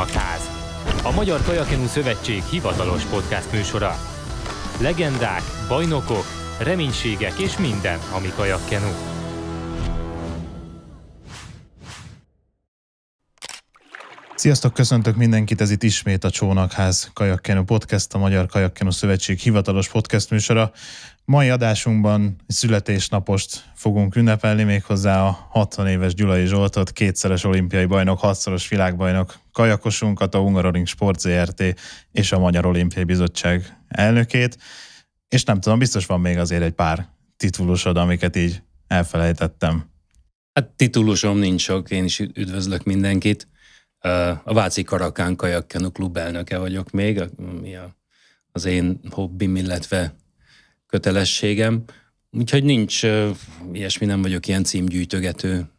Csónakház, a Magyar Kajakenu Szövetség hivatalos podcast műsora. Legendák, bajnokok, reménységek és minden, ami kajakkenu. Sziasztok, köszöntök mindenkit, ez itt ismét a Csónakház Kajakkenu Podcast, a Magyar Kajakkenu Szövetség hivatalos podcast műsora. Mai adásunkban születésnapost fogunk ünnepelni, méghozzá a 60 éves Gyulai Zsoltot, kétszeres olimpiai bajnok, hatszoros világbajnok kajakosunkat, a Hungaroring Sport ZRT és a Magyar Olimpiai Bizottság elnökét, és nem tudom, biztos van még azért egy pár titulusod, amiket így elfelejtettem. Hát titulusom nincs sok, én is üdvözlök mindenkit. A Váci Karakán Kajakkenu klub elnöke vagyok még, ami az én hobbim, illetve kötelességem. Úgyhogy nincs ilyesmi, nem vagyok ilyen címgyűjtögető.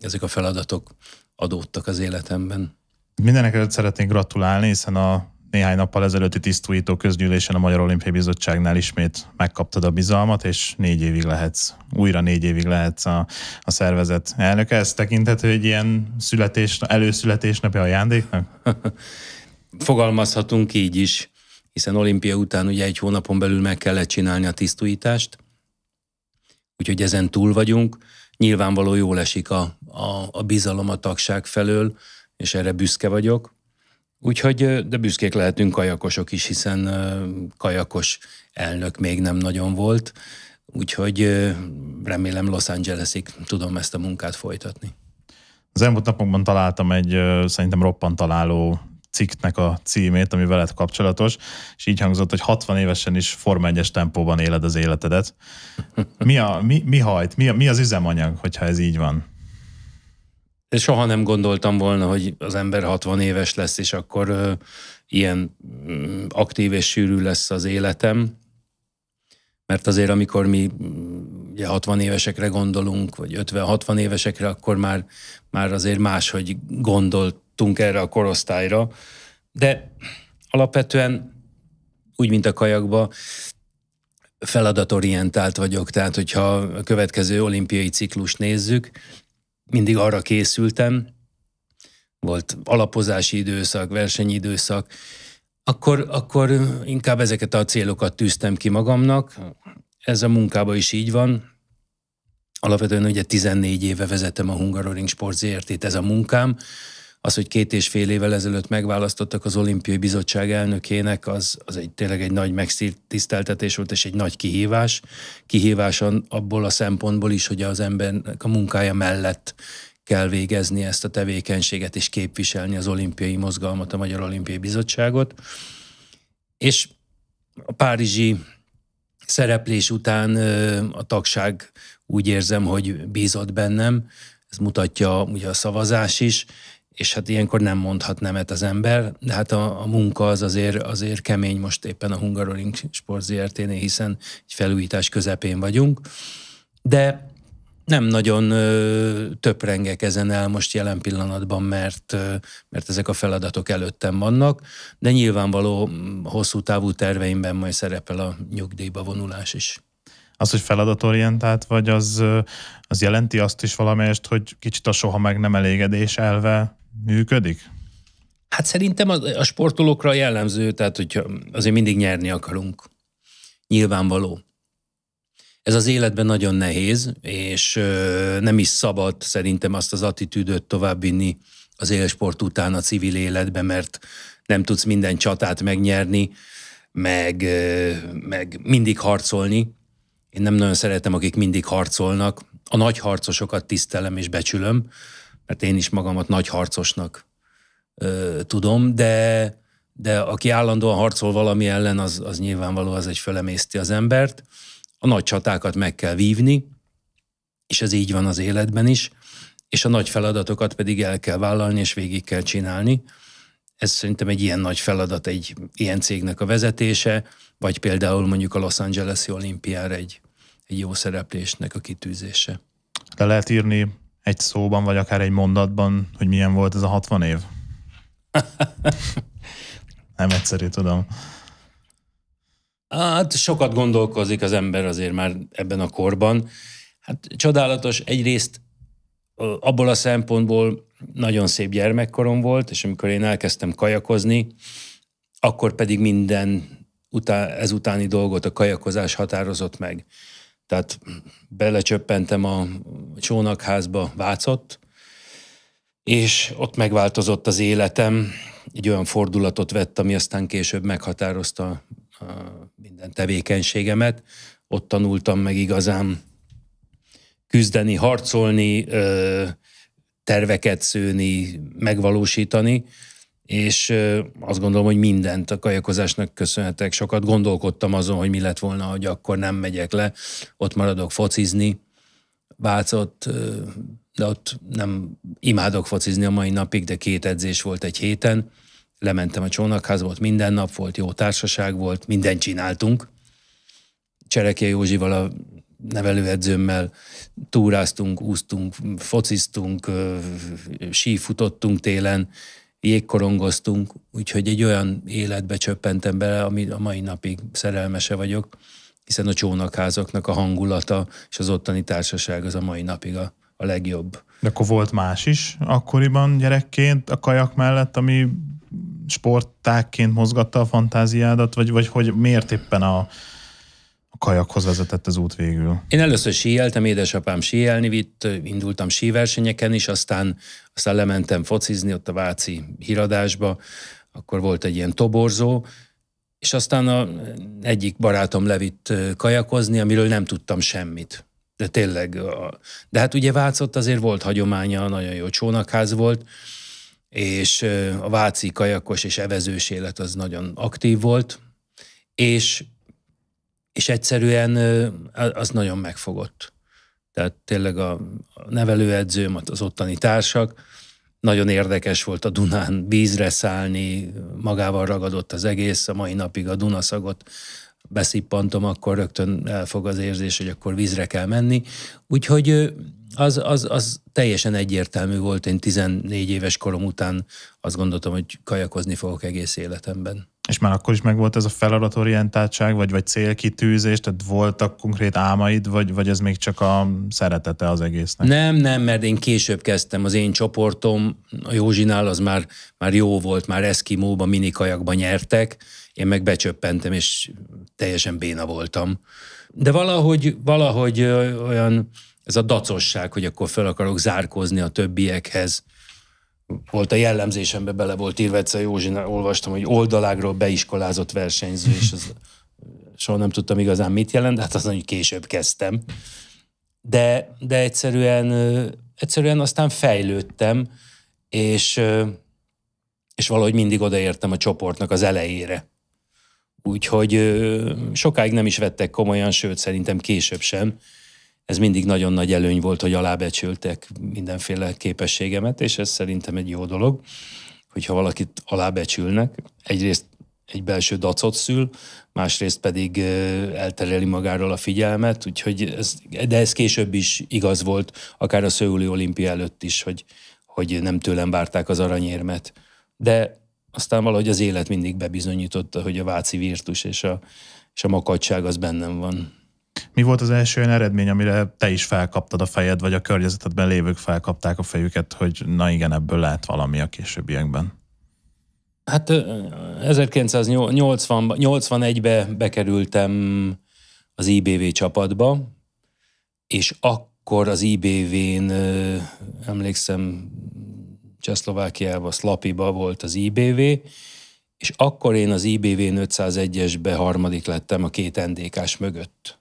Ezek a feladatok adódtak az életemben. Mindenek előtt szeretnék gratulálni, hiszen a néhány nappal ezelőtti tisztújító közgyűlésen a Magyar Olimpiai Bizottságnál ismét megkaptad a bizalmat, és négy évig lehetsz, újra négy évig lehetsz a, a szervezet elnöke. Ez tekinthető egy ilyen születés, előszületésnapi ajándéknak? Fogalmazhatunk így is, hiszen olimpia után ugye egy hónapon belül meg kellett csinálni a tisztújítást, úgyhogy ezen túl vagyunk. Nyilvánvaló jól esik a, a, a bizalom a tagság felől, és erre büszke vagyok. Úgyhogy, de büszkék lehetünk kajakosok is, hiszen kajakos elnök még nem nagyon volt, úgyhogy remélem Los Angelesig tudom ezt a munkát folytatni. Az elmúlt napokban találtam egy szerintem roppant találó cikknek a címét, ami veled kapcsolatos, és így hangzott, hogy 60 évesen is Forma 1 tempóban éled az életedet. Mi, a, mi, mi hajt, mi, a, mi az üzemanyag, hogyha ez így van? Soha nem gondoltam volna, hogy az ember 60 éves lesz, és akkor ö, ilyen mm, aktív és sűrű lesz az életem. Mert azért, amikor mi mm, ugye 60 évesekre gondolunk, vagy 50-60 évesekre, akkor már, már azért máshogy gondoltunk erre a korosztályra. De alapvetően úgy, mint a kajakba, feladatorientált vagyok, tehát hogyha a következő olimpiai ciklus nézzük, mindig arra készültem, volt alapozási időszak, versenyidőszak, akkor, akkor inkább ezeket a célokat tűztem ki magamnak. Ez a munkában is így van. Alapvetően ugye 14 éve vezetem a Hungaroring Sport ZRT-t, ez a munkám. Az, hogy két és fél évvel ezelőtt megválasztottak az olimpiai bizottság elnökének, az, az egy, tényleg egy nagy megtiszteltetés volt, és egy nagy kihívás. Kihívás abból a szempontból is, hogy az embernek a munkája mellett kell végezni ezt a tevékenységet, és képviselni az olimpiai mozgalmat, a Magyar Olimpiai Bizottságot. És a párizsi szereplés után a tagság úgy érzem, hogy bízott bennem, ez mutatja ugye a szavazás is, és hát ilyenkor nem mondhat nemet az ember, de hát a, a munka az azért, azért kemény most éppen a Hungaroring Sport ZRT-nél, hiszen egy felújítás közepén vagyunk, de nem nagyon ö, töprengek ezen el most jelen pillanatban, mert, ö, mert ezek a feladatok előttem vannak, de nyilvánvaló hosszú távú terveimben majd szerepel a nyugdíjba vonulás is. Az, hogy feladatorientált vagy, az, az jelenti azt is valamelyest, hogy kicsit a soha meg nem elégedés elve működik? Hát szerintem a, a sportolókra jellemző, tehát hogyha azért mindig nyerni akarunk. Nyilvánvaló. Ez az életben nagyon nehéz, és nem is szabad szerintem azt az attitűdöt továbbvinni az élsport után a civil életbe, mert nem tudsz minden csatát megnyerni, meg, meg mindig harcolni. Én nem nagyon szeretem, akik mindig harcolnak. A nagy harcosokat tisztelem és becsülöm, mert én is magamat nagy harcosnak ö, tudom, de, de aki állandóan harcol valami ellen, az, az nyilvánvaló, az egy fölemészti az embert. A nagy csatákat meg kell vívni, és ez így van az életben is, és a nagy feladatokat pedig el kell vállalni, és végig kell csinálni. Ez szerintem egy ilyen nagy feladat egy ilyen cégnek a vezetése, vagy például mondjuk a Los Angeles-i olimpiára egy, egy jó szereplésnek a kitűzése. Le lehet írni egy szóban, vagy akár egy mondatban, hogy milyen volt ez a 60 év? Nem egyszerű, tudom. Hát sokat gondolkozik az ember azért már ebben a korban. Hát csodálatos egyrészt abból a szempontból, nagyon szép gyermekkorom volt, és amikor én elkezdtem kajakozni, akkor pedig minden után, ezutáni dolgot a kajakozás határozott meg. Tehát belecsöppentem a csónakházba Vácott, és ott megváltozott az életem, egy olyan fordulatot vett, ami aztán később meghatározta minden tevékenységemet. Ott tanultam meg igazán küzdeni, harcolni, terveket szőni, megvalósítani, és azt gondolom, hogy mindent a kajakozásnak köszönhetek. Sokat gondolkodtam azon, hogy mi lett volna, hogy akkor nem megyek le, ott maradok focizni. Vácott, de ott nem imádok focizni a mai napig, de két edzés volt egy héten. Lementem a csónakházba, ott minden nap volt, jó társaság volt, mindent csináltunk. Cserekje Józsival a nevelőedzőmmel túráztunk, úsztunk, fociztunk, sífutottunk télen, jégkorongoztunk, úgyhogy egy olyan életbe csöppentem bele, ami a mai napig szerelmese vagyok, hiszen a csónakházaknak a hangulata és az ottani társaság az a mai napig a, a legjobb. De akkor volt más is akkoriban gyerekként a kajak mellett, ami sportákként mozgatta a fantáziádat, vagy, vagy hogy miért éppen a, kajakhoz vezetett az út végül? Én először síeltem, édesapám síelni vitt, indultam síversenyeken is, aztán, aztán lementem focizni ott a Váci híradásba, akkor volt egy ilyen toborzó, és aztán a, egyik barátom levitt kajakozni, amiről nem tudtam semmit. De tényleg, de hát ugye Vácott azért volt hagyománya, nagyon jó csónakház volt, és a váci kajakos és evezős élet az nagyon aktív volt, és és egyszerűen az nagyon megfogott. Tehát tényleg a nevelőedzőm, az ottani társak, nagyon érdekes volt a Dunán vízre szállni, magával ragadott az egész, a mai napig a Dunaszagot beszippantom, akkor rögtön elfog az érzés, hogy akkor vízre kell menni. Úgyhogy az, az, az teljesen egyértelmű volt, én 14 éves korom után azt gondoltam, hogy kajakozni fogok egész életemben. És már akkor is megvolt ez a feladatorientáltság, vagy, vagy célkitűzés, tehát voltak konkrét álmaid, vagy, vagy ez még csak a szeretete az egésznek? Nem, nem, mert én később kezdtem, az én csoportom, a Józsinál az már, már jó volt, már Eskimóban, minikajakban nyertek, én meg becsöppentem, és teljesen béna voltam. De valahogy, valahogy olyan, ez a dacosság, hogy akkor fel akarok zárkozni a többiekhez, volt a jellemzésembe bele volt írva, egyszer Józsinál olvastam, hogy oldalágról beiskolázott versenyző, és az, soha nem tudtam igazán mit jelent, de hát azon, hogy később kezdtem. De, de egyszerűen, egyszerűen aztán fejlődtem, és, és valahogy mindig odaértem a csoportnak az elejére. Úgyhogy sokáig nem is vettek komolyan, sőt szerintem később sem ez mindig nagyon nagy előny volt, hogy alábecsültek mindenféle képességemet, és ez szerintem egy jó dolog, hogyha valakit alábecsülnek. Egyrészt egy belső dacot szül, másrészt pedig eltereli magáról a figyelmet, úgyhogy ez, de ez később is igaz volt, akár a Szöuli olimpia előtt is, hogy, hogy nem tőlem várták az aranyérmet. De aztán valahogy az élet mindig bebizonyította, hogy a váci virtus és a, és a makadság az bennem van. Mi volt az első olyan eredmény, amire te is felkaptad a fejed, vagy a környezetedben lévők felkapták a fejüket, hogy na igen, ebből lehet valami a későbbiekben? Hát 1981-be bekerültem az IBV csapatba, és akkor az IBV-n, emlékszem, Csehszlovákiában, Szlapiba volt az IBV, és akkor én az IBV 501-esbe harmadik lettem a két ndk mögött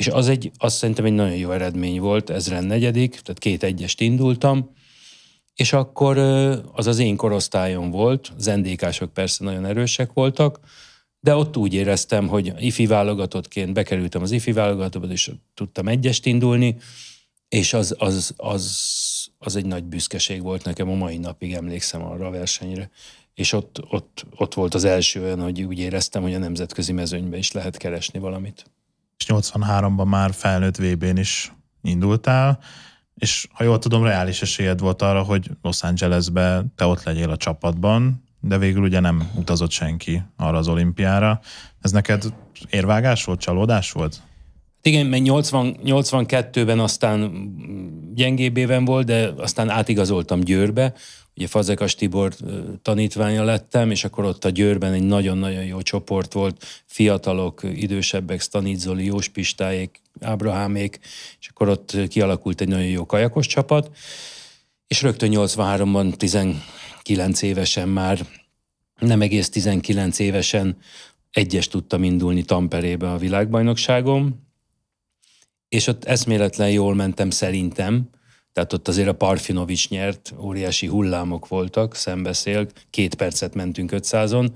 és az egy, azt szerintem egy nagyon jó eredmény volt, ezren negyedik, tehát két egyest indultam, és akkor az az én korosztályom volt, az NDK-sok persze nagyon erősek voltak, de ott úgy éreztem, hogy ifi válogatottként bekerültem az ifi válogatottba, és tudtam egyest indulni, és az, az, az, az egy nagy büszkeség volt nekem, a mai napig emlékszem arra a versenyre. És ott, ott, ott volt az első olyan, hogy úgy éreztem, hogy a nemzetközi mezőnybe is lehet keresni valamit és 83-ban már felnőtt VB-n is indultál, és ha jól tudom, reális esélyed volt arra, hogy Los Angelesbe te ott legyél a csapatban, de végül ugye nem utazott senki arra az olimpiára. Ez neked érvágás volt, csalódás volt? Igen, mert 80, 82-ben aztán gyengébb éven volt, de aztán átigazoltam Győrbe, ugye Fazekas Tibor tanítványa lettem, és akkor ott a Győrben egy nagyon-nagyon jó csoport volt, fiatalok, idősebbek, Stanit Zoli, Jós Pistáék, Ábrahámék, és akkor ott kialakult egy nagyon jó kajakos csapat, és rögtön 83-ban 19 évesen már, nem egész 19 évesen egyes tudtam indulni Tamperébe a világbajnokságom, és ott eszméletlen jól mentem szerintem, tehát ott azért a Parfinovics nyert, óriási hullámok voltak, szembeszél, két percet mentünk 500-on,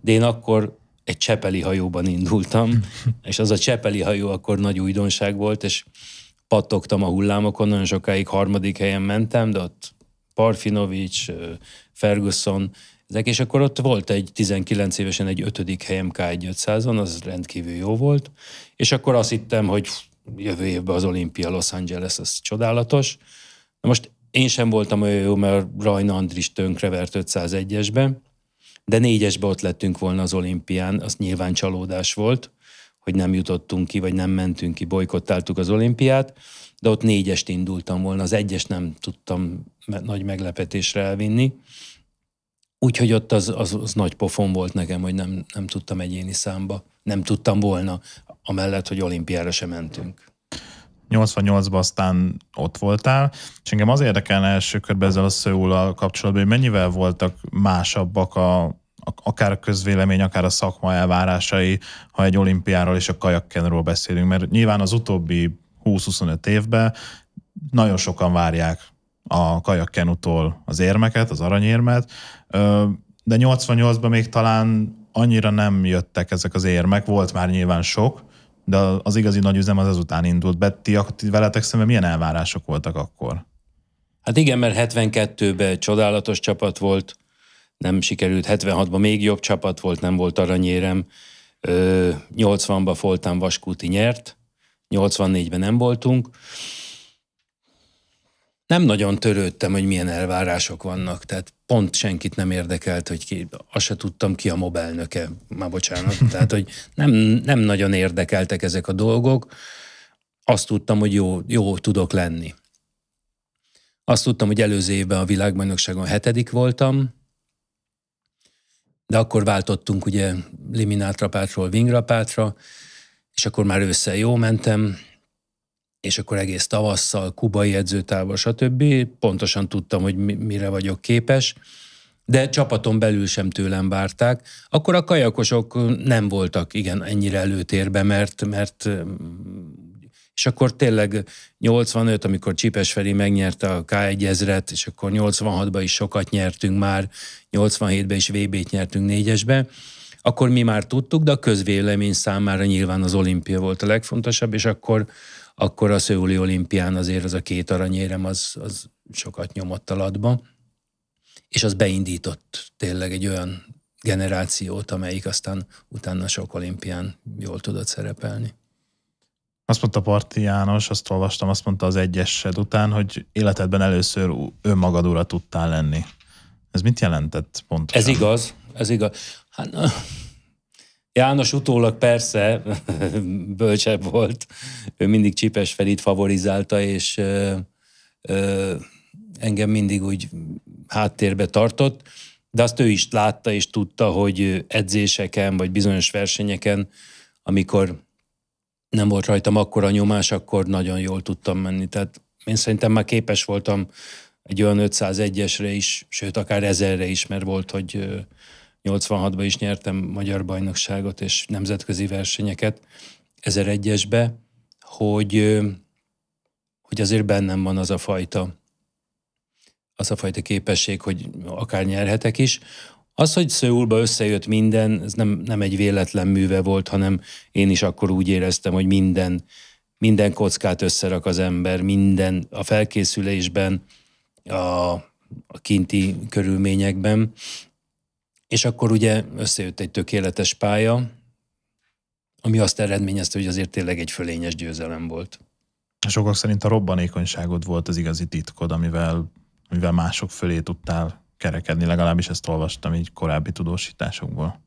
de én akkor egy csepeli hajóban indultam, és az a csepeli hajó akkor nagy újdonság volt, és pattogtam a hullámokon, nagyon sokáig harmadik helyen mentem, de ott Parfinovics, Ferguson, ezek, és akkor ott volt egy 19 évesen egy ötödik helyem K1 500-on, az rendkívül jó volt, és akkor azt hittem, hogy jövő évben az olimpia Los Angeles, az csodálatos. Na most én sem voltam olyan jó, mert Rajna Andris tönkrevert 501-esbe, de négyesbe ott lettünk volna az olimpián, az nyilván csalódás volt, hogy nem jutottunk ki, vagy nem mentünk ki, bolykottáltuk az olimpiát, de ott négyest indultam volna, az egyes nem tudtam nagy meglepetésre elvinni. Úgyhogy ott az, az, az nagy pofon volt nekem, hogy nem, nem tudtam egyéni számba. Nem tudtam volna, amellett, hogy olimpiára sem mentünk. 88-ban aztán ott voltál, és engem az érdekelne első körben ezzel a szőul kapcsolatban, hogy mennyivel voltak másabbak a, akár a közvélemény, akár a szakma elvárásai, ha egy olimpiáról és a kajakkenről beszélünk, mert nyilván az utóbbi 20-25 évben nagyon sokan várják a kajakkenutól az érmeket, az aranyérmet, de 88-ban még talán annyira nem jöttek ezek az érmek, volt már nyilván sok, de az igazi nagy üzem az azután indult be. Ti, ti veletek szemben milyen elvárások voltak akkor? Hát igen, mert 72-ben csodálatos csapat volt, nem sikerült, 76-ban még jobb csapat volt, nem volt aranyérem, 80-ban Foltán Vaskúti nyert, 84-ben nem voltunk, nem nagyon törődtem, hogy milyen elvárások vannak, tehát pont senkit nem érdekelt, hogy ki, azt se tudtam ki a mobelnöke, már bocsánat, tehát hogy nem, nem nagyon érdekeltek ezek a dolgok, azt tudtam, hogy jó, jó tudok lenni. Azt tudtam, hogy előző évben a világbajnokságon hetedik voltam, de akkor váltottunk ugye liminátrapátról vingrapátra, és akkor már ősszel jó mentem, és akkor egész tavasszal, kubai edzőtábor, stb. Pontosan tudtam, hogy mire vagyok képes, de csapaton belül sem tőlem várták. Akkor a kajakosok nem voltak igen ennyire előtérbe, mert, mert és akkor tényleg 85, amikor Csipes Feri megnyerte a K1 ezret, és akkor 86-ban is sokat nyertünk már, 87-ben is VB-t nyertünk négyesbe, akkor mi már tudtuk, de a közvélemény számára nyilván az olimpia volt a legfontosabb, és akkor akkor a Szőuli olimpián azért az a két aranyérem az, az sokat nyomott alatba, és az beindított tényleg egy olyan generációt, amelyik aztán utána sok olimpián jól tudott szerepelni. Azt mondta Parti János, azt olvastam, azt mondta az egyesed után, hogy életedben először önmagad ura tudtál lenni. Ez mit jelentett pontosan? Ez igaz, ez igaz. Hát, János utólag persze bölcsebb volt, ő mindig Csipes Felit favorizálta, és ö, ö, engem mindig úgy háttérbe tartott, de azt ő is látta és tudta, hogy edzéseken vagy bizonyos versenyeken, amikor nem volt rajtam akkora nyomás, akkor nagyon jól tudtam menni. Tehát én szerintem már képes voltam egy olyan 501-esre is, sőt akár 1000-re is, mert volt, hogy 86-ban is nyertem magyar bajnokságot és nemzetközi versenyeket 1001-esbe, hogy, hogy azért bennem van az a fajta az a fajta képesség, hogy akár nyerhetek is. Az, hogy Szőulba összejött minden, ez nem, nem egy véletlen műve volt, hanem én is akkor úgy éreztem, hogy minden, minden kockát összerak az ember, minden a felkészülésben, a, a kinti körülményekben, és akkor ugye összejött egy tökéletes pálya, ami azt eredményezte, hogy azért tényleg egy fölényes győzelem volt. Sokak szerint a robbanékonyságod volt az igazi titkod, amivel, amivel mások fölé tudtál kerekedni, legalábbis ezt olvastam így korábbi tudósításokból.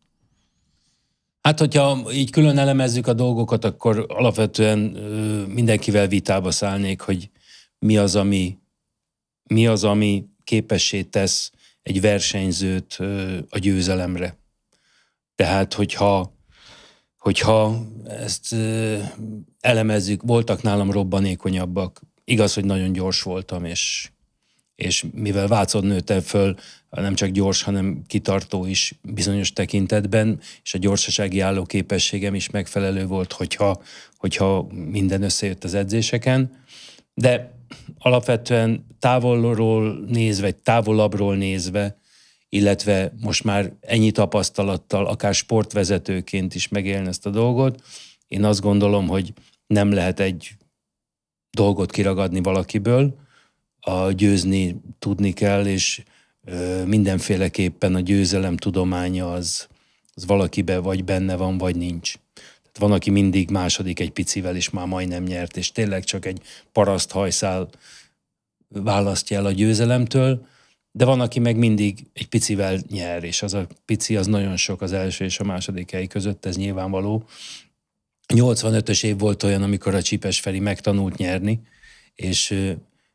Hát, hogyha így külön elemezzük a dolgokat, akkor alapvetően mindenkivel vitába szállnék, hogy mi az, ami, mi az, ami képessé tesz egy versenyzőt a győzelemre. Tehát, hogyha, hogyha ezt elemezzük, voltak nálam robbanékonyabbak. Igaz, hogy nagyon gyors voltam, és, és mivel Vácod nőtte föl, nem csak gyors, hanem kitartó is bizonyos tekintetben, és a gyorsasági állóképességem is megfelelő volt, hogyha, hogyha minden összejött az edzéseken. De alapvetően távolról nézve, távolabbról nézve, illetve most már ennyi tapasztalattal, akár sportvezetőként is megélni ezt a dolgot, én azt gondolom, hogy nem lehet egy dolgot kiragadni valakiből, a győzni tudni kell, és mindenféleképpen a győzelem tudománya az, az valakibe vagy benne van, vagy nincs. Van, aki mindig második egy picivel, és már majdnem nyert, és tényleg csak egy paraszt hajszál választja el a győzelemtől, de van, aki meg mindig egy picivel nyer, és az a pici az nagyon sok az első és a második hely között, ez nyilvánvaló. 85-ös év volt olyan, amikor a Csipes Feri megtanult nyerni, és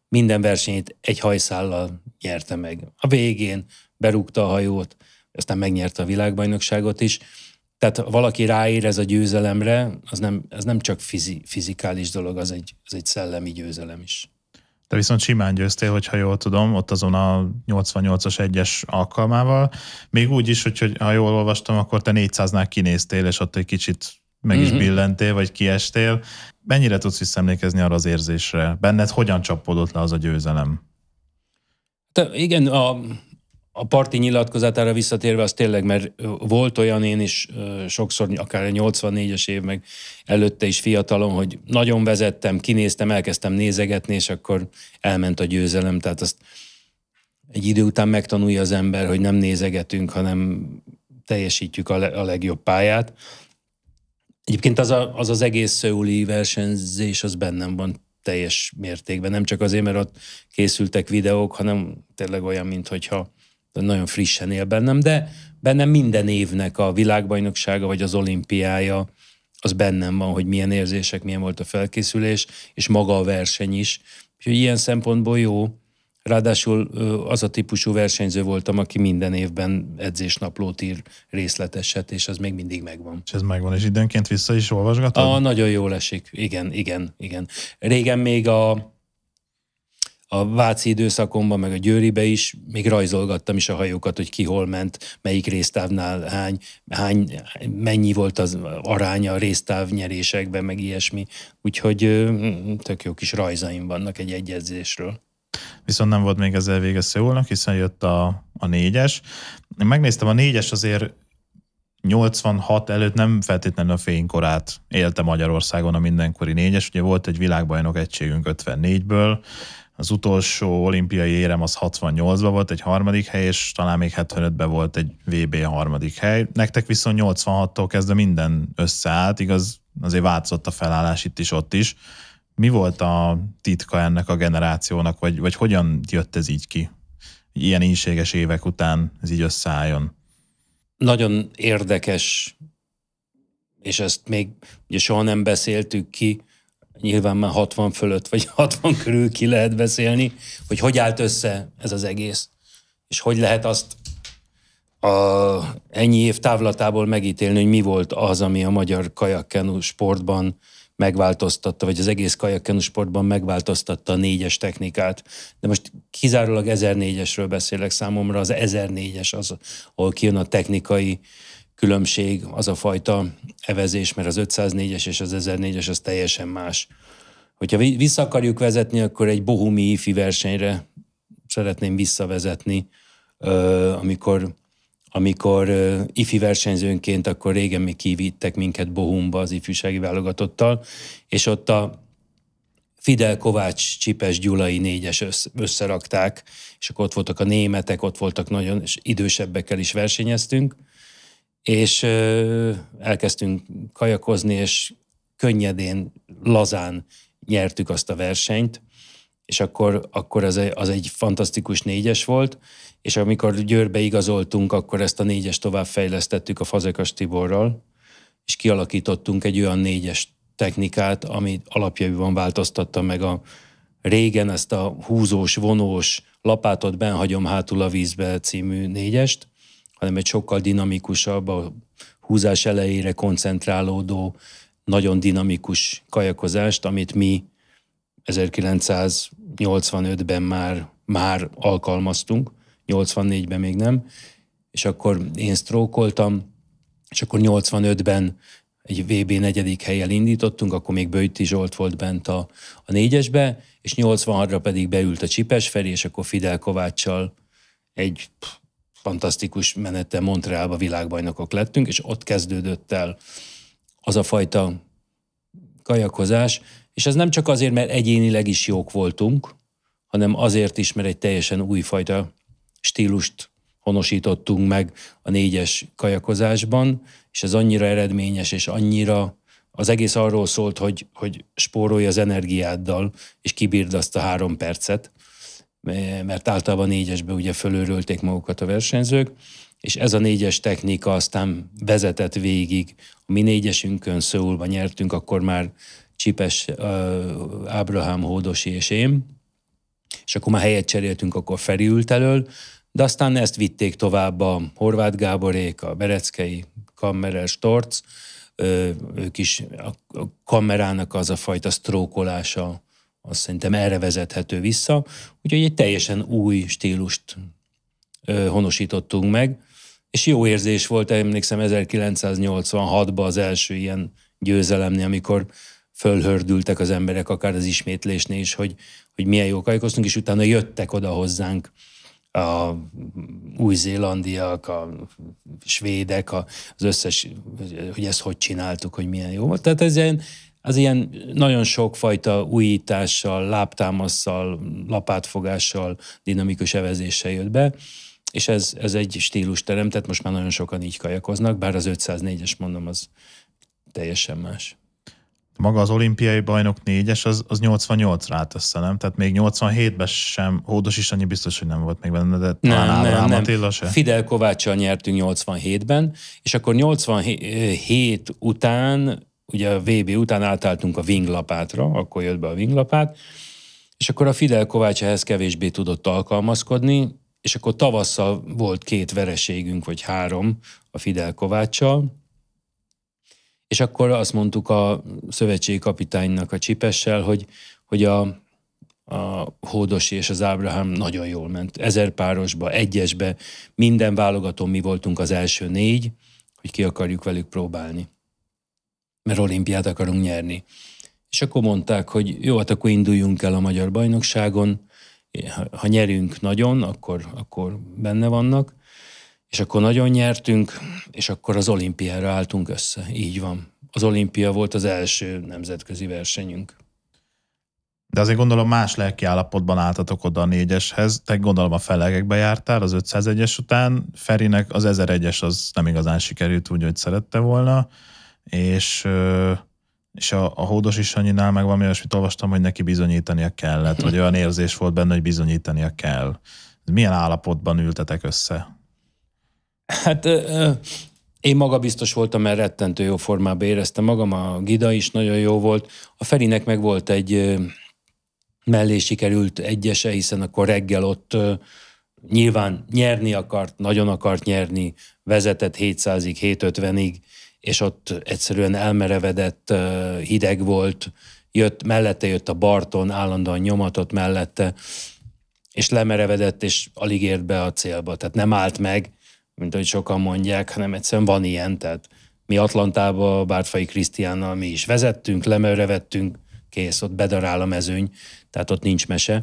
minden versenyt egy hajszállal nyerte meg. A végén berúgta a hajót, aztán megnyerte a világbajnokságot is. Tehát valaki ráér ez a győzelemre, az nem, az nem csak fizi, fizikális dolog, az egy, az egy szellemi győzelem is. Te viszont simán győztél, hogyha jól tudom, ott azon a 88-as egyes alkalmával. Még úgy is, hogy, hogy ha jól olvastam, akkor te 400-nál kinéztél, és ott egy kicsit meg is mm-hmm. billentél, vagy kiestél. Mennyire tudsz visszaemlékezni arra az érzésre? Benned hogyan csapódott le az a győzelem? Te, igen, a, a parti nyilatkozatára visszatérve az tényleg, mert volt olyan én is sokszor, akár a 84-es év, meg előtte is fiatalon, hogy nagyon vezettem, kinéztem, elkezdtem nézegetni, és akkor elment a győzelem. Tehát azt egy idő után megtanulja az ember, hogy nem nézegetünk, hanem teljesítjük a, le, a legjobb pályát. Egyébként az, a, az az egész szöuli versenyzés, az bennem van teljes mértékben. Nem csak azért, mert ott készültek videók, hanem tényleg olyan, mintha nagyon frissen él bennem, de bennem minden évnek a világbajnoksága vagy az olimpiája, az bennem van, hogy milyen érzések, milyen volt a felkészülés, és maga a verseny is. Úgyhogy ilyen szempontból jó. Ráadásul az a típusú versenyző voltam, aki minden évben edzésnaplót ír részleteset, és az még mindig megvan. És ez megvan, és időnként vissza is olvasgatod? Ah, nagyon jól esik. Igen, igen, igen. Régen még a a Váci időszakomban, meg a Győribe is, még rajzolgattam is a hajókat, hogy ki hol ment, melyik résztávnál hány, hány mennyi volt az aránya a résztáv nyerésekben, meg ilyesmi. Úgyhogy tök jó kis rajzaim vannak egy egyezésről. Viszont nem volt még ezzel vége Szőulnak, hiszen jött a, a négyes. Én megnéztem, a négyes azért 86 előtt nem feltétlenül a fénykorát élte Magyarországon a mindenkori négyes. Ugye volt egy világbajnok egységünk 54-ből, az utolsó olimpiai érem az 68-ban volt egy harmadik hely, és talán még 75-ben volt egy VB harmadik hely. Nektek viszont 86-tól kezdve minden összeállt, igaz, azért változott a felállás itt is, ott is. Mi volt a titka ennek a generációnak, vagy, vagy hogyan jött ez így ki? Ilyen ínséges évek után ez így összeálljon. Nagyon érdekes, és ezt még ugye soha nem beszéltük ki, nyilván már 60 fölött, vagy 60 körül ki lehet beszélni, hogy hogy állt össze ez az egész. És hogy lehet azt a ennyi év távlatából megítélni, hogy mi volt az, ami a magyar kajakkenu sportban megváltoztatta, vagy az egész kajakkenu sportban megváltoztatta a négyes technikát. De most kizárólag 1004-esről beszélek számomra, az 1004-es az, ahol kijön a technikai különbség, az a fajta evezés, mert az 504-es és az 1004-es az teljesen más. Hogyha vissza akarjuk vezetni, akkor egy bohumi ifi versenyre szeretném visszavezetni, amikor amikor ifi versenyzőnként, akkor régen még kivittek minket Bohumba az ifjúsági válogatottal, és ott a Fidel Kovács Csipes Gyulai négyes összerakták, és akkor ott voltak a németek, ott voltak nagyon és idősebbekkel is versenyeztünk, és elkezdtünk kajakozni, és könnyedén, lazán nyertük azt a versenyt, és akkor, akkor az, egy, az egy fantasztikus négyes volt, és amikor Győrbe igazoltunk, akkor ezt a négyes továbbfejlesztettük a Fazekas Tiborral, és kialakítottunk egy olyan négyes technikát, ami alapjaiban változtatta meg a régen ezt a húzós, vonós lapátot benhagyom hátul a vízbe című négyest, hanem egy sokkal dinamikusabb, a húzás elejére koncentrálódó, nagyon dinamikus kajakozást, amit mi 1985-ben már, már alkalmaztunk, 84-ben még nem, és akkor én sztrókoltam, és akkor 85-ben egy VB negyedik helyen indítottunk, akkor még Böjti Zsolt volt bent a, a négyesbe, és 86-ra pedig beült a Csipes Feri, és akkor Fidel Kováccsal egy fantasztikus menettel Montrealba világbajnokok lettünk, és ott kezdődött el az a fajta kajakozás, és ez nem csak azért, mert egyénileg is jók voltunk, hanem azért is, mert egy teljesen újfajta stílust honosítottunk meg a négyes kajakozásban, és ez annyira eredményes, és annyira az egész arról szólt, hogy, hogy spórolj az energiáddal, és kibírd azt a három percet, mert általában négyesbe ugye fölőrölték magukat a versenyzők, és ez a négyes technika aztán vezetett végig. A mi négyesünkön Szöulba nyertünk, akkor már Csipes, Ábrahám, Hódosi és én, és akkor már helyet cseréltünk, akkor Feri ült elől, de aztán ezt vitték tovább a Horváth Gáborék, a Bereckei, Kammerer, Storc, ők is a kamerának az a fajta sztrókolása, azt szerintem erre vezethető vissza, úgyhogy egy teljesen új stílust honosítottunk meg, és jó érzés volt, emlékszem 1986-ban az első ilyen győzelemnél, amikor fölhördültek az emberek, akár az ismétlésnél is, hogy, hogy milyen jó kajkoztunk, és utána jöttek oda hozzánk a új-zélandiak, a svédek, az összes, hogy ezt hogy csináltuk, hogy milyen jó volt. Tehát ez ilyen, az ilyen nagyon sokfajta újítással, láptámasszal, lapátfogással, dinamikus evezéssel jött be, és ez, ez egy stílus teremtett, most már nagyon sokan így kajakoznak, bár az 504-es mondom, az teljesen más maga az olimpiai bajnok négyes, az, az 88 ra állt össze, nem? Tehát még 87-ben sem, Hódos is annyi biztos, hogy nem volt még benne, de nem, talán nem, nem. se. Fidel Kováccsal nyertünk 87-ben, és akkor 87 után, ugye a VB után átálltunk a vinglapátra, akkor jött be a vinglapát, és akkor a Fidel Kovács ehhez kevésbé tudott alkalmazkodni, és akkor tavasszal volt két vereségünk, vagy három a Fidel Kováccsal, és akkor azt mondtuk a szövetségi kapitánynak a csipessel, hogy, hogy a, a Hódosi és az Ábrahám nagyon jól ment. Ezer párosba, egyesbe, minden válogatón mi voltunk az első négy, hogy ki akarjuk velük próbálni. Mert olimpiát akarunk nyerni. És akkor mondták, hogy jó, hát akkor induljunk el a magyar bajnokságon, ha, nyerünk nagyon, akkor, akkor benne vannak. És akkor nagyon nyertünk, és akkor az olimpiára álltunk össze. Így van. Az olimpia volt az első nemzetközi versenyünk. De azért gondolom más lelki állapotban álltatok oda a négyeshez. Te gondolom a felegekbe jártál az 501-es után. Ferinek az 1001-es az nem igazán sikerült úgy, hogy szerette volna. És, és a, a Hódos is annyinál meg valami olyasmit olvastam, hogy neki bizonyítania kellett, vagy olyan érzés volt benne, hogy bizonyítania kell. Milyen állapotban ültetek össze? Hát én maga biztos voltam, mert rettentő jó formában éreztem magam, a Gida is nagyon jó volt. A Ferinek meg volt egy mellé sikerült egyese, hiszen akkor reggel ott nyilván nyerni akart, nagyon akart nyerni, vezetett 700-ig, 750-ig, és ott egyszerűen elmerevedett, hideg volt, jött, mellette jött a Barton, állandóan nyomatott mellette, és lemerevedett, és alig ért be a célba, tehát nem állt meg, mint ahogy sokan mondják, hanem egyszerűen van ilyen, tehát mi Atlantába Bártfai Krisztiánnal mi is vezettünk, lemőre vettünk, kész, ott bedarál a mezőny, tehát ott nincs mese.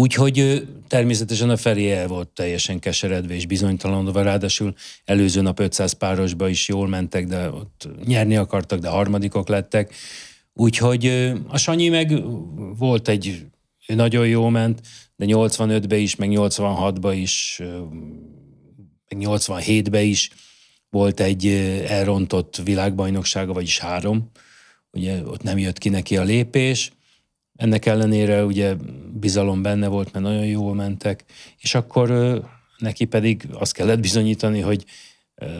Úgyhogy természetesen a Feri el volt teljesen keseredve és bizonytalanodva, ráadásul előző nap 500 párosba is jól mentek, de ott nyerni akartak, de harmadikok lettek. Úgyhogy a Sanyi meg volt egy, nagyon jó ment, de 85-be is, meg 86-ba is meg 87-ben is volt egy elrontott világbajnoksága, vagyis három, ugye ott nem jött ki neki a lépés, ennek ellenére ugye bizalom benne volt, mert nagyon jól mentek, és akkor neki pedig azt kellett bizonyítani, hogy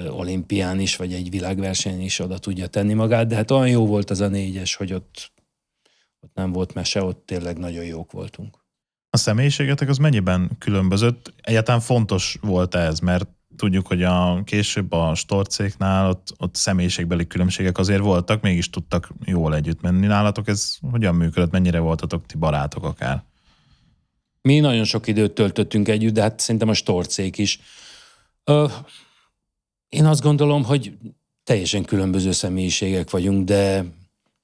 olimpián is, vagy egy világversenyen is oda tudja tenni magát, de hát olyan jó volt az a négyes, hogy ott, ott nem volt mese, ott tényleg nagyon jók voltunk. A személyiségetek az mennyiben különbözött? Egyáltalán fontos volt ez, mert tudjuk, hogy a később a storcéknál ott, ott személyiségbeli különbségek azért voltak, mégis tudtak jól együtt menni. Nálatok ez hogyan működött? Mennyire voltatok ti barátok akár? Mi nagyon sok időt töltöttünk együtt, de hát szerintem a storcék is. Ö, én azt gondolom, hogy teljesen különböző személyiségek vagyunk, de,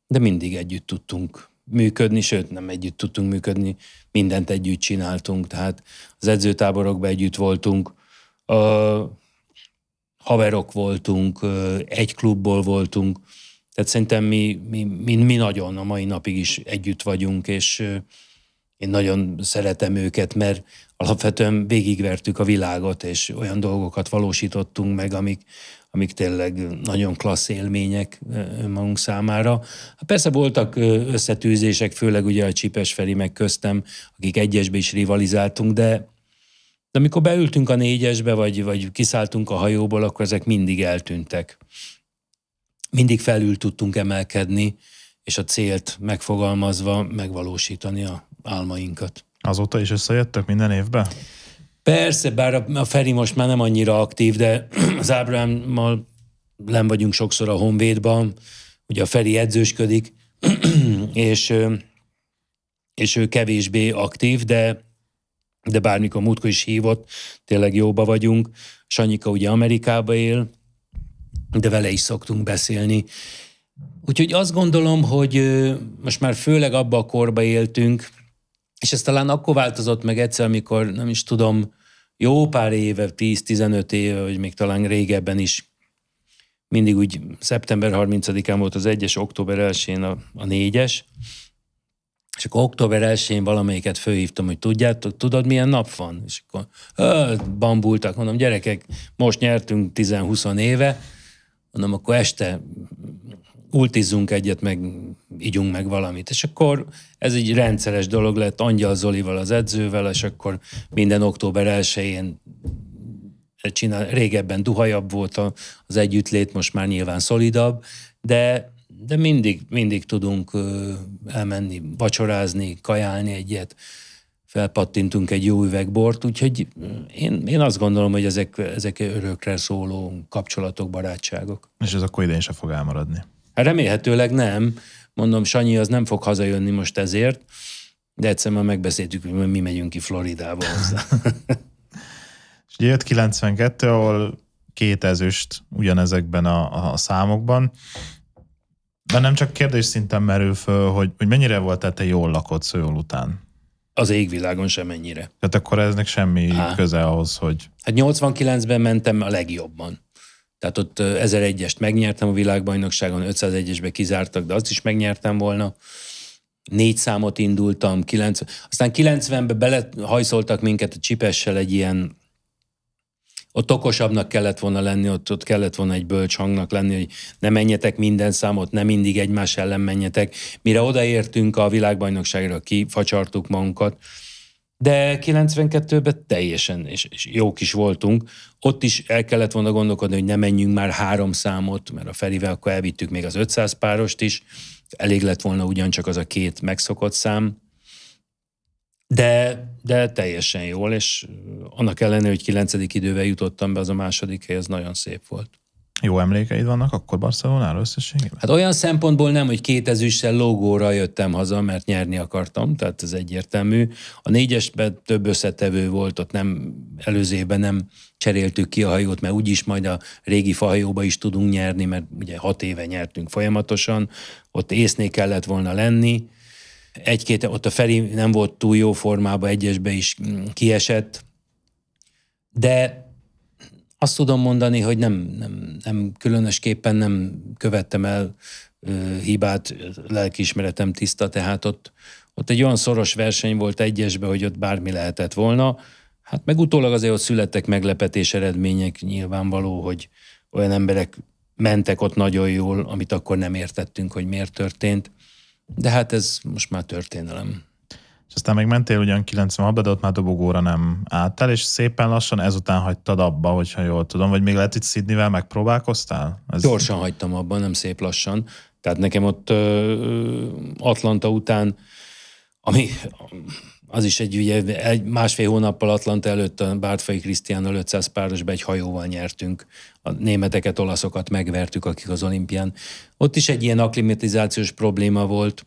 de mindig együtt tudtunk működni, sőt nem együtt tudtunk működni, mindent együtt csináltunk, tehát az edzőtáborokban együtt voltunk, ö, haverok voltunk, egy klubból voltunk, tehát szerintem mi, mi, mi, mi nagyon a mai napig is együtt vagyunk, és én nagyon szeretem őket, mert alapvetően végigvertük a világot, és olyan dolgokat valósítottunk meg, amik, amik tényleg nagyon klassz élmények magunk számára. Hát persze voltak összetűzések, főleg ugye a Csipes Feri meg köztem, akik egyesbe is rivalizáltunk, de de amikor beültünk a négyesbe, vagy, vagy kiszálltunk a hajóból, akkor ezek mindig eltűntek. Mindig felül tudtunk emelkedni, és a célt megfogalmazva megvalósítani a álmainkat. Azóta is összejöttök minden évben? Persze, bár a Feri most már nem annyira aktív, de az Ábrámmal nem vagyunk sokszor a Honvédban, ugye a Feri edzősködik, és, és ő kevésbé aktív, de, de bármikor múltkor is hívott, tényleg jóba vagyunk. Sanyika ugye Amerikába él, de vele is szoktunk beszélni. Úgyhogy azt gondolom, hogy most már főleg abba a korba éltünk, és ez talán akkor változott meg egyszer, amikor nem is tudom, jó pár éve, 10-15 éve, vagy még talán régebben is, mindig úgy szeptember 30-án volt az egyes, október 1-én a, a négyes, és akkor október 1-én valamelyiket fölhívtam, hogy tudjátok, tudod milyen nap van? És akkor bambultak, mondom, gyerekek, most nyertünk 10-20 éve, mondom, akkor este ultizzunk egyet, meg ígyunk meg valamit. És akkor ez egy rendszeres dolog lett Angyal Zolival az edzővel, és akkor minden október 1-én csinál, régebben duhajabb volt az együttlét, most már nyilván szolidabb, de, de mindig, mindig tudunk elmenni, vacsorázni, kajálni egyet, felpattintunk egy jó üvegbort, úgyhogy én, én azt gondolom, hogy ezek, ezek örökre szóló kapcsolatok, barátságok. És ez akkor idén sem fog elmaradni. Hát remélhetőleg nem. Mondom, Sanyi az nem fog hazajönni most ezért, de egyszerűen megbeszéltük, hogy mi megyünk ki Floridába hozzá. És jött 92, ahol két ezüst ugyanezekben a, a számokban. De nem csak kérdés szinten merül föl, hogy, hogy mennyire volt te jól lakott Szőjól után? Az égvilágon sem ennyire. Tehát akkor eznek semmi Há. köze ahhoz, hogy... Hát 89-ben mentem a legjobban. Tehát ott 1001-est megnyertem a világbajnokságon, 501-esbe kizártak, de azt is megnyertem volna. Négy számot indultam, 90, aztán 90-ben belehajszoltak minket a csipessel egy ilyen ott okosabbnak kellett volna lenni, ott, ott kellett volna egy bölcs hangnak lenni, hogy ne menjetek minden számot, ne mindig egymás ellen menjetek. Mire odaértünk a világbajnokságra, kifacsartuk magunkat, de 92-ben teljesen, és, és jók is voltunk. Ott is el kellett volna gondolkodni, hogy ne menjünk már három számot, mert a Ferivel akkor elvittük még az 500 párost is, elég lett volna ugyancsak az a két megszokott szám, de, de teljesen jól, és annak ellenére, hogy kilencedik idővel jutottam be, az a második hely, az nagyon szép volt. Jó emlékeid vannak akkor Barcelonára összességében? Hát olyan szempontból nem, hogy két ezüssel logóra jöttem haza, mert nyerni akartam, tehát ez egyértelmű. A négyesben több összetevő volt, ott nem előzőben nem cseréltük ki a hajót, mert úgyis majd a régi fahajóba is tudunk nyerni, mert ugye hat éve nyertünk folyamatosan, ott észné kellett volna lenni. Egy-két, ott a Feri nem volt túl jó formában, egyesbe is kiesett, de azt tudom mondani, hogy nem, nem, nem különösképpen nem követtem el ö, hibát, lelkiismeretem tiszta, tehát ott, ott egy olyan szoros verseny volt egyesbe, hogy ott bármi lehetett volna. Hát meg utólag azért ott születtek meglepetés eredmények, nyilvánvaló, hogy olyan emberek mentek ott nagyon jól, amit akkor nem értettünk, hogy miért történt. De hát ez most már történelem és aztán meg mentél ugyan 96-ba, de ott már dobogóra nem álltál, és szépen lassan ezután hagytad abba, hogyha jól tudom, vagy még lehet, hogy Sydneyvel megpróbálkoztál? Ez... Gyorsan hagytam abba, nem szép lassan. Tehát nekem ott Atlanta után, ami az is egy, ugye, egy másfél hónappal Atlanta előtt a Bártfai Krisztiánnal 500 párosba egy hajóval nyertünk. A németeket, olaszokat megvertük, akik az olimpián. Ott is egy ilyen akklimatizációs probléma volt.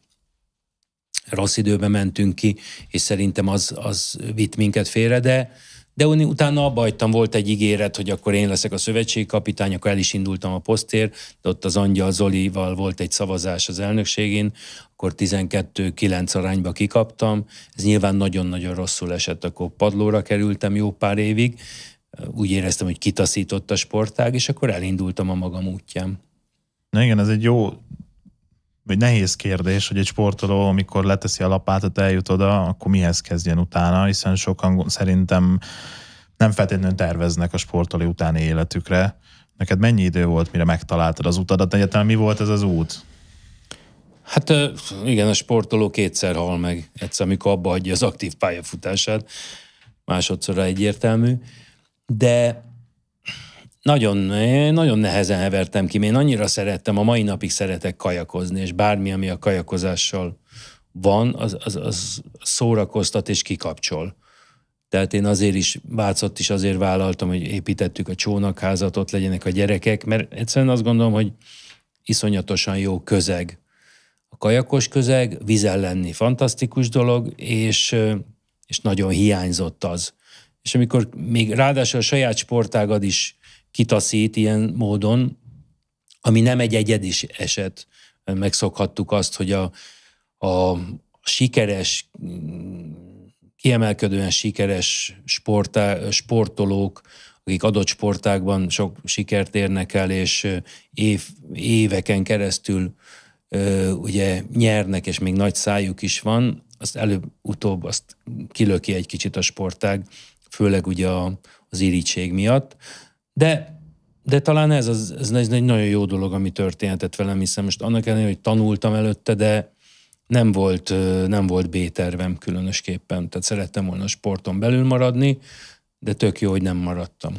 Rossz időben mentünk ki, és szerintem az, az vitt minket félre, de de utána abba hagytam, volt egy ígéret, hogy akkor én leszek a szövetségkapitány, akkor el is indultam a posztér, de ott az Angyal Zolival volt egy szavazás az elnökségén, akkor 12-9 arányba kikaptam. Ez nyilván nagyon-nagyon rosszul esett, akkor padlóra kerültem jó pár évig, úgy éreztem, hogy kitaszított a sportág, és akkor elindultam a magam útján. Na igen, ez egy jó, vagy nehéz kérdés, hogy egy sportoló, amikor leteszi a lapátot, eljut oda, akkor mihez kezdjen utána, hiszen sokan szerintem nem feltétlenül terveznek a sportoló utáni életükre. Neked mennyi idő volt, mire megtaláltad az utadat? Egyáltalán mi volt ez az út? Hát igen, a sportoló kétszer hal meg. Egyszer, amikor abba adja az aktív pályafutását, másodszorra egyértelmű. De nagyon, nagyon nehezen hevertem ki. Én annyira szerettem, a mai napig szeretek kajakozni, és bármi, ami a kajakozással van, az, az, az szórakoztat és kikapcsol. Tehát én azért is, Vácot is azért vállaltam, hogy építettük a csónakházat, ott legyenek a gyerekek, mert egyszerűen azt gondolom, hogy iszonyatosan jó közeg. A kajakos közeg, vizen lenni fantasztikus dolog, és, és nagyon hiányzott az. És amikor még ráadásul a saját sportágad is kitaszít ilyen módon, ami nem egy egyedi eset. Megszokhattuk azt, hogy a, a sikeres, kiemelkedően sikeres sportá, sportolók, akik adott sportákban sok sikert érnek el, és év, éveken keresztül ugye nyernek, és még nagy szájuk is van, azt előbb-utóbb azt kilöki egy kicsit a sportág, főleg ugye a, az irítség miatt. De, de talán ez, az, ez egy nagyon jó dolog, ami történhetett velem, hiszen most annak ellenére, hogy tanultam előtte, de nem volt, nem volt B-tervem különösképpen. Tehát szerettem volna a sporton belül maradni, de tök jó, hogy nem maradtam.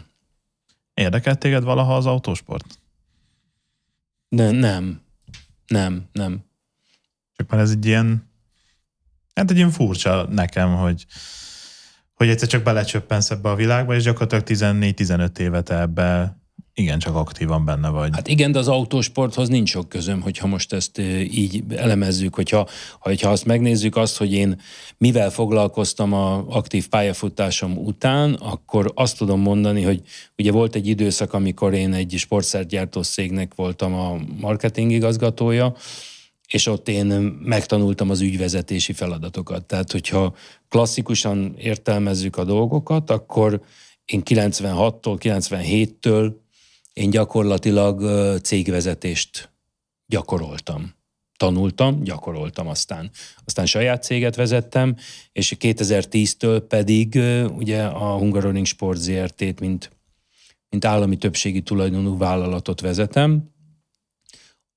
Érdekelt téged valaha az autósport? De nem. Nem, nem. Csak már ez egy ilyen, hát egy ilyen furcsa nekem, hogy hogy egyszer csak belecsöppensz ebbe a világba, és gyakorlatilag 14-15 évet ebbe igen, csak aktívan benne vagy. Hát igen, de az autósporthoz nincs sok közöm, hogyha most ezt így elemezzük, hogyha, hogyha azt megnézzük azt, hogy én mivel foglalkoztam a aktív pályafutásom után, akkor azt tudom mondani, hogy ugye volt egy időszak, amikor én egy sportszergyártó szégnek voltam a marketing igazgatója, és ott én megtanultam az ügyvezetési feladatokat. Tehát, hogyha klasszikusan értelmezzük a dolgokat, akkor én 96-tól, 97-től én gyakorlatilag cégvezetést gyakoroltam. Tanultam, gyakoroltam aztán. Aztán saját céget vezettem, és 2010-től pedig ugye a Hungaroring Sport ZRT-t, mint, mint állami többségi tulajdonú vállalatot vezetem,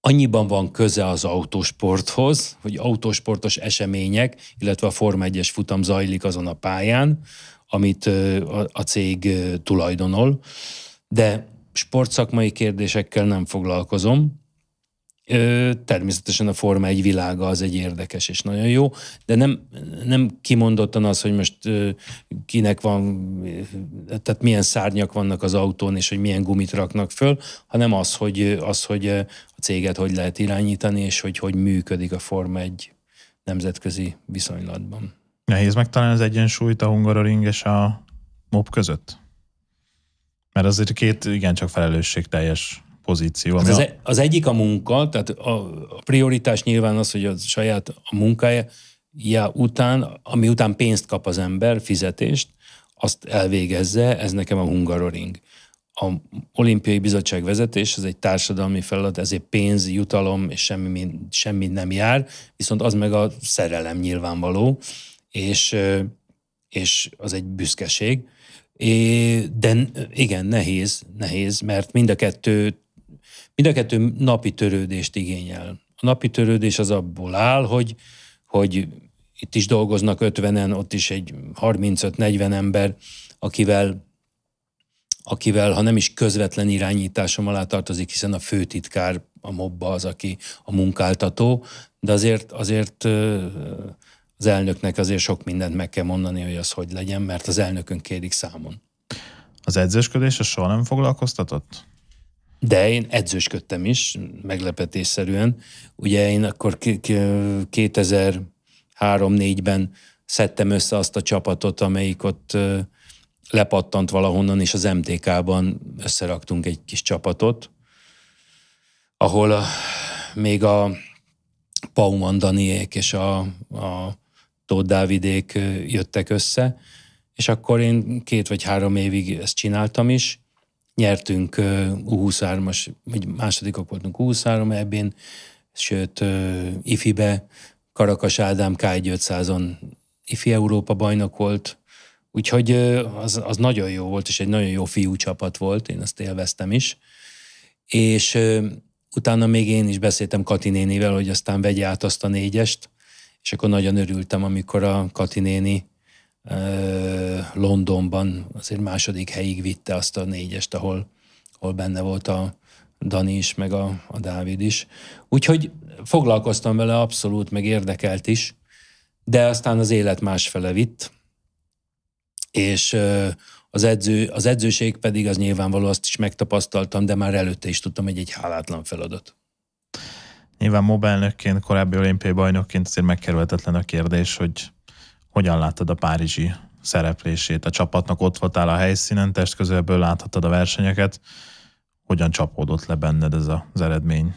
annyiban van köze az autósporthoz, hogy autósportos események, illetve a Forma 1-es futam zajlik azon a pályán, amit a cég tulajdonol, de sportszakmai kérdésekkel nem foglalkozom. Természetesen a Forma egy világa az egy érdekes és nagyon jó, de nem, nem kimondottan az, hogy most kinek van, tehát milyen szárnyak vannak az autón, és hogy milyen gumit raknak föl, hanem az, hogy, az, hogy a céget hogy lehet irányítani, és hogy hogy működik a Forma egy nemzetközi viszonylatban. Nehéz megtalálni az egyensúlyt a Hungaroring és a MOB között? Mert azért két igencsak felelősségteljes pozíció. Az, az, a... E- az egyik a munka, tehát a, a prioritás nyilván az, hogy a saját a munkája ja, után, ami után pénzt kap az ember, fizetést, azt elvégezze, ez nekem a Hungaroring. A olimpiai bizottság vezetés, ez egy társadalmi feladat, ezért pénz, jutalom és semmi, semmi nem jár, viszont az meg a szerelem nyilvánvaló, és, és az egy büszkeség. De igen, nehéz, nehéz, mert mind a kettő Mind a kettő napi törődést igényel. A napi törődés az abból áll, hogy, hogy itt is dolgoznak 50-en, ott is egy 35-40 ember, akivel, akivel, ha nem is közvetlen irányításom alá tartozik, hiszen a főtitkár a mobba az, aki a munkáltató, de azért, azért az elnöknek azért sok mindent meg kell mondani, hogy az hogy legyen, mert az elnökön kérik számon. Az edzősködés az soha nem foglalkoztatott? De én edzősködtem is, meglepetésszerűen. Ugye én akkor 2003-4-ben szedtem össze azt a csapatot, amelyik ott lepattant valahonnan, és az MTK-ban összeraktunk egy kis csapatot, ahol a, még a Pauman Daniék és a, a Tóth Dávidék jöttek össze, és akkor én két vagy három évig ezt csináltam is. Nyertünk U23-as, vagy másodikok voltunk U23 ebben, sőt, ifibe Karakas Ádám K1 ifi Európa bajnok volt, úgyhogy az, az nagyon jó volt, és egy nagyon jó fiú csapat volt, én azt élveztem is. És utána még én is beszéltem Kati nénivel, hogy aztán vegye át azt a négyest, és akkor nagyon örültem, amikor a Kati néni Londonban azért második helyig vitte azt a négyest, ahol, ahol benne volt a Dani is, meg a, a Dávid is. Úgyhogy foglalkoztam vele abszolút, meg érdekelt is, de aztán az élet másfele vitt, és az, edző, az edzőség pedig az nyilvánvaló, azt is megtapasztaltam, de már előtte is tudtam, hogy egy hálátlan feladat. Nyilván mobilnökként, korábbi olimpiai bajnokként azért megkerülhetetlen a kérdés, hogy hogyan láttad a párizsi szereplését? A csapatnak ott voltál a helyszínen, test közelből láthattad a versenyeket. Hogyan csapódott le benned ez az eredmény?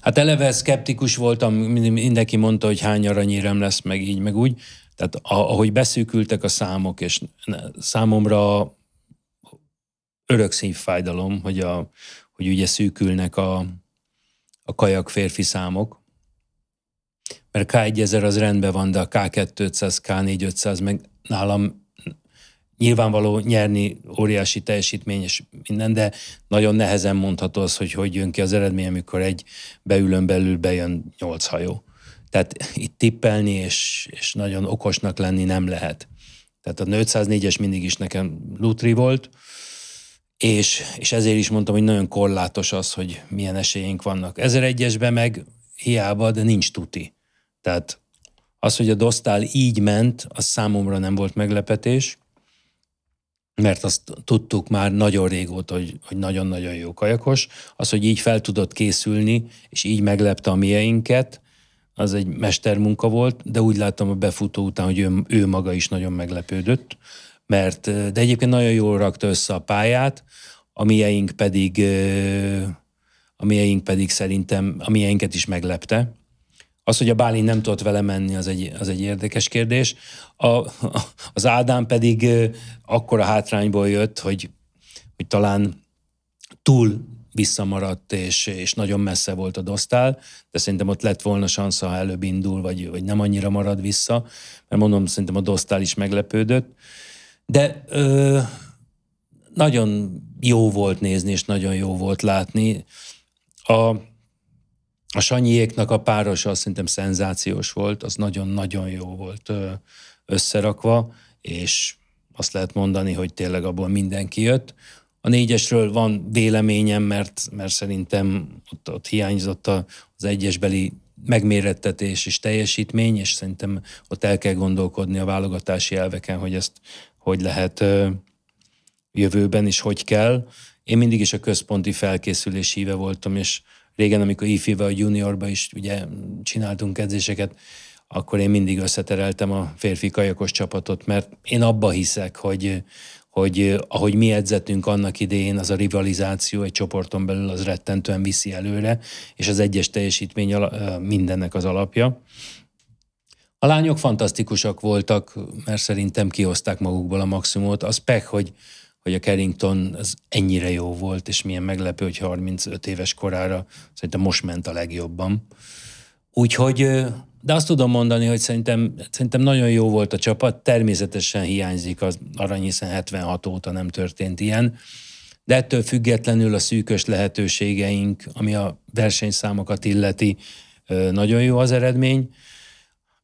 Hát eleve szkeptikus voltam, mindenki mondta, hogy hány aranyérem lesz, meg így, meg úgy. Tehát ahogy beszűkültek a számok, és számomra örök szívfájdalom, hogy, a, hogy ugye szűkülnek a, a kajak férfi számok, mert K1000 az rendben van, de a K2500, K4500 meg nálam nyilvánvaló nyerni óriási teljesítmény és minden, de nagyon nehezen mondható az, hogy hogy jön ki az eredmény, amikor egy beülön belül bejön nyolc hajó. Tehát itt tippelni és, és nagyon okosnak lenni nem lehet. Tehát a 504-es mindig is nekem lutri volt, és, és ezért is mondtam, hogy nagyon korlátos az, hogy milyen esélyünk vannak. 1001-esben meg hiába, de nincs tuti. Tehát az, hogy a Dostál így ment, az számomra nem volt meglepetés, mert azt tudtuk már nagyon régóta, hogy, hogy nagyon-nagyon jó kajakos. Az, hogy így fel tudott készülni, és így meglepte a mieinket, az egy mestermunka volt, de úgy láttam a befutó után, hogy ő, ő maga is nagyon meglepődött, mert, de egyébként nagyon jól rakta össze a pályát, a mieink pedig, a mieink pedig szerintem, a mieinket is meglepte, az, hogy a Bálin nem tudott vele menni, az egy, az egy érdekes kérdés. A, az Ádám pedig akkor a hátrányból jött, hogy, hogy talán túl visszamaradt, és, és nagyon messze volt a Dosztál, de szerintem ott lett volna szansz, ha előbb indul, vagy, vagy nem annyira marad vissza, mert mondom, szerintem a Dosztál is meglepődött. De ö, nagyon jó volt nézni, és nagyon jó volt látni. A, a Sanyiéknak a páros az szerintem szenzációs volt, az nagyon-nagyon jó volt összerakva, és azt lehet mondani, hogy tényleg abból mindenki jött. A négyesről van véleményem, mert, mert szerintem ott, ott hiányzott az egyesbeli megmérettetés és teljesítmény, és szerintem ott el kell gondolkodni a válogatási elveken, hogy ezt hogy lehet jövőben is, hogy kell. Én mindig is a központi felkészülés híve voltam, és régen, amikor ifi a juniorba is ugye csináltunk edzéseket, akkor én mindig összetereltem a férfi kajakos csapatot, mert én abba hiszek, hogy, hogy ahogy mi edzettünk annak idején, az a rivalizáció egy csoporton belül az rettentően viszi előre, és az egyes teljesítmény mindennek az alapja. A lányok fantasztikusak voltak, mert szerintem kihozták magukból a maximumot. Az pek, hogy hogy a Carrington az ennyire jó volt, és milyen meglepő, hogy 35 éves korára szerintem most ment a legjobban. Úgyhogy, de azt tudom mondani, hogy szerintem, szerintem nagyon jó volt a csapat, természetesen hiányzik az arany, hiszen 76 óta nem történt ilyen, de ettől függetlenül a szűkös lehetőségeink, ami a versenyszámokat illeti, nagyon jó az eredmény.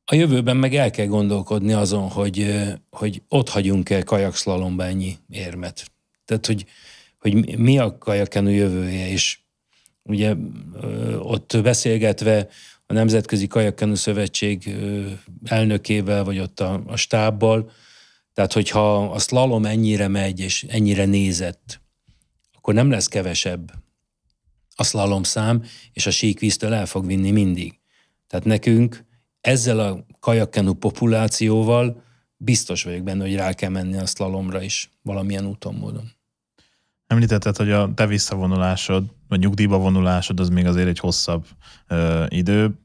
A jövőben meg el kell gondolkodni azon, hogy, hogy ott hagyunk-e kajakszlalomba ennyi érmet. Tehát, hogy, hogy mi a kajakenu jövője, és ugye ott beszélgetve a Nemzetközi Kajakkenu Szövetség elnökével, vagy ott a, a stábbal, tehát hogyha a slalom ennyire megy, és ennyire nézett, akkor nem lesz kevesebb a slalom szám, és a síkvíztől el fog vinni mindig. Tehát nekünk ezzel a kajakkenu populációval biztos vagyok benne, hogy rá kell menni a slalomra is valamilyen úton, módon. Említetted, hogy a te visszavonulásod, vagy nyugdíjba vonulásod az még azért egy hosszabb ö, idő.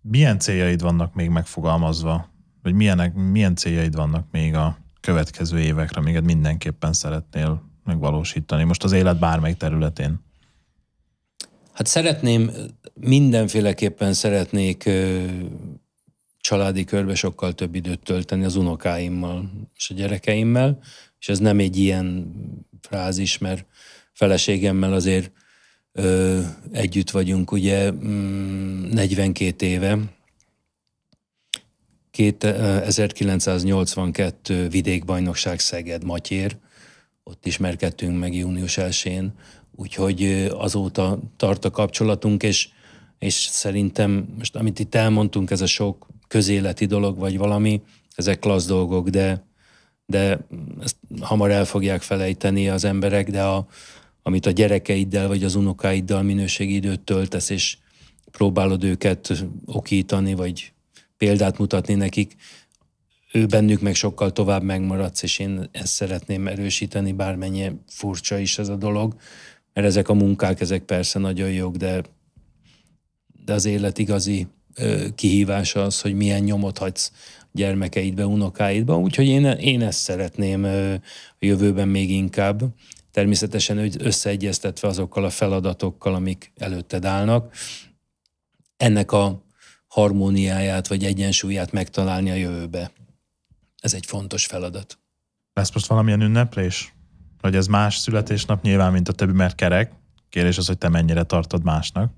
Milyen céljaid vannak még megfogalmazva? Vagy milyenek, milyen céljaid vannak még a következő évekre, amiket mindenképpen szeretnél megvalósítani? Most az élet bármelyik területén. Hát szeretném, mindenféleképpen szeretnék családi körbe sokkal több időt tölteni az unokáimmal és a gyerekeimmel, és ez nem egy ilyen frázis, mert feleségemmel azért ö, együtt vagyunk ugye 42 mm, éve, Két, 1982 vidékbajnokság Szeged Matyér, ott ismerkedtünk meg június 1-én, úgyhogy azóta tart a kapcsolatunk, és, és szerintem most amit itt elmondtunk, ez a sok közéleti dolog, vagy valami, ezek klassz dolgok, de, de ezt hamar el fogják felejteni az emberek, de a, amit a gyerekeiddel vagy az unokáiddal minőségi időt töltesz, és próbálod őket okítani, vagy példát mutatni nekik, ő bennük meg sokkal tovább megmaradsz, és én ezt szeretném erősíteni, bármennyi furcsa is ez a dolog, mert ezek a munkák, ezek persze nagyon jók, de, de az élet igazi kihívása az, hogy milyen nyomot hagysz gyermekeidbe, unokáidba, úgyhogy én, én ezt szeretném a jövőben még inkább, természetesen összeegyeztetve azokkal a feladatokkal, amik előtted állnak. Ennek a harmóniáját vagy egyensúlyát megtalálni a jövőbe. Ez egy fontos feladat. Lesz most valamilyen ünneplés? Vagy ez más születésnap nyilván, mint a többi, mert kerek? Kérés az, hogy te mennyire tartod másnak.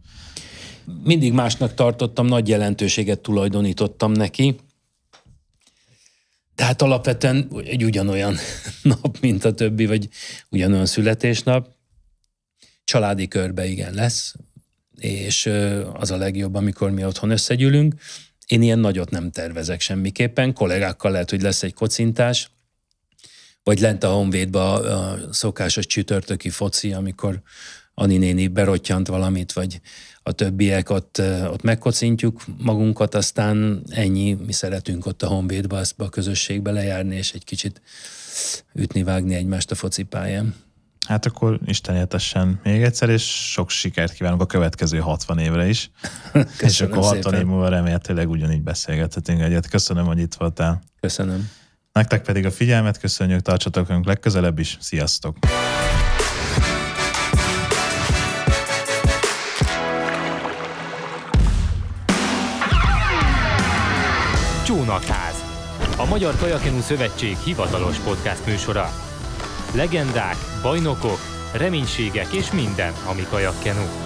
Mindig másnak tartottam, nagy jelentőséget tulajdonítottam neki. Tehát alapvetően egy ugyanolyan nap, mint a többi, vagy ugyanolyan születésnap. Családi körbe igen lesz, és az a legjobb, amikor mi otthon összegyűlünk. Én ilyen nagyot nem tervezek semmiképpen, kollégákkal lehet, hogy lesz egy kocintás, vagy lent a Honvédba a szokásos csütörtöki foci, amikor Ani néni berottyant valamit, vagy a többiek ott, ott megkocintjuk magunkat, aztán ennyi, mi szeretünk ott a Honvédba, ezt a közösségbe lejárni, és egy kicsit ütni-vágni egymást a focipályán. Hát akkor Isten éltessen még egyszer, és sok sikert kívánok a következő 60 évre is. és akkor 60 szépen. év múlva remélhetőleg ugyanígy beszélgethetünk egyet. Köszönöm, hogy itt voltál. Köszönöm. Nektek pedig a figyelmet köszönjük, tartsatok önk legközelebb is. Sziasztok! Csónakház. A Magyar Kajakenú Szövetség hivatalos podcast műsora. Legendák, bajnokok, reménységek és minden, ami kajakkenu.